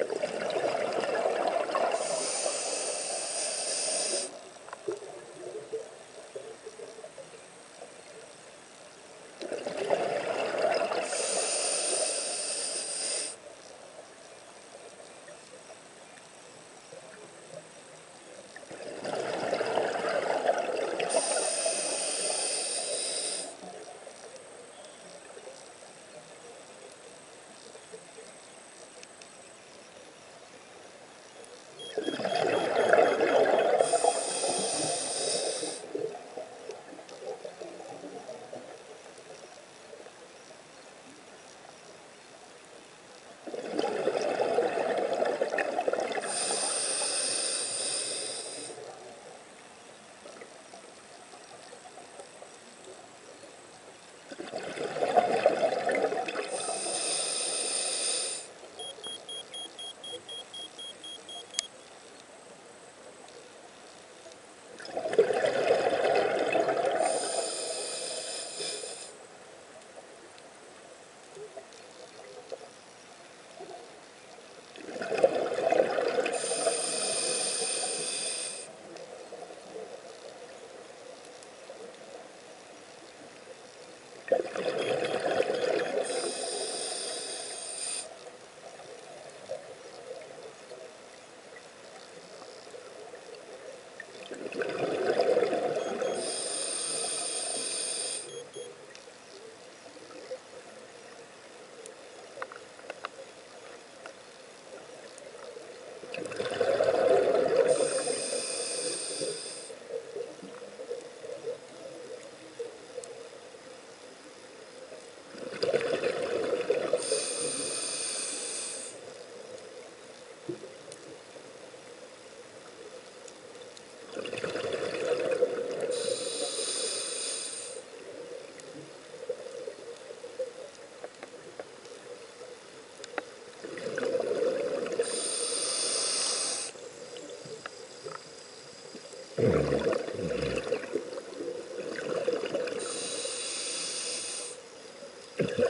everyone. Thank you.